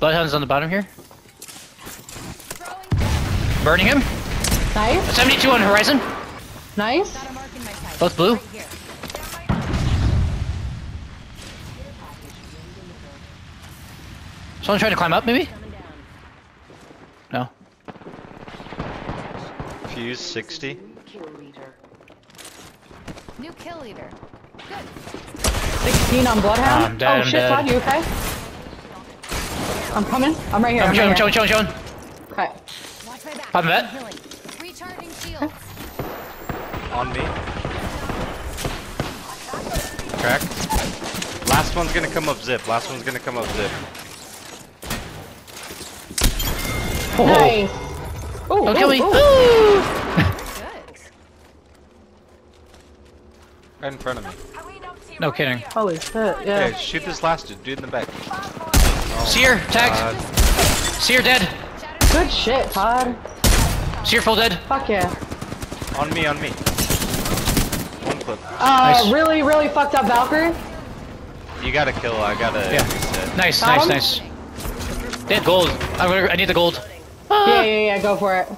Bloodhound's on the bottom here. Burning him. Nice. 72 on horizon. Nice. Got a mark in my sight. Both blue. Right. Someone trying to climb up, maybe? No. Fuse 60. New kill leader. Good. 16 on Bloodhound. Ah, I'm dead, oh I'm shit, dead. Todd, you okay? I'm coming. I'm right here. I'm I'm showing, right showing, here. showing, showing. Okay. Watch my back. I'm healing. Recharging shields. On me. Crack. Last one's gonna come up zip. Last one's gonna come up zip. Oh. Nice. Ooh, Don't ooh, kill me. ooh. Good. Right in front of me. No kidding. Holy shit, yeah. Okay, shoot this last dude. Dude in the back. Seer, tagged. Uh, Seer dead. Good shit, Todd. Seer full dead. Fuck yeah. on me, on me. One clip. Uh, Nice. really, really fucked up Valkyrie. You gotta kill. I gotta Yeah. reset. Nice, Got nice, him? nice. They had gold. I'm gonna, I need the gold. Yeah, yeah, yeah, go for it.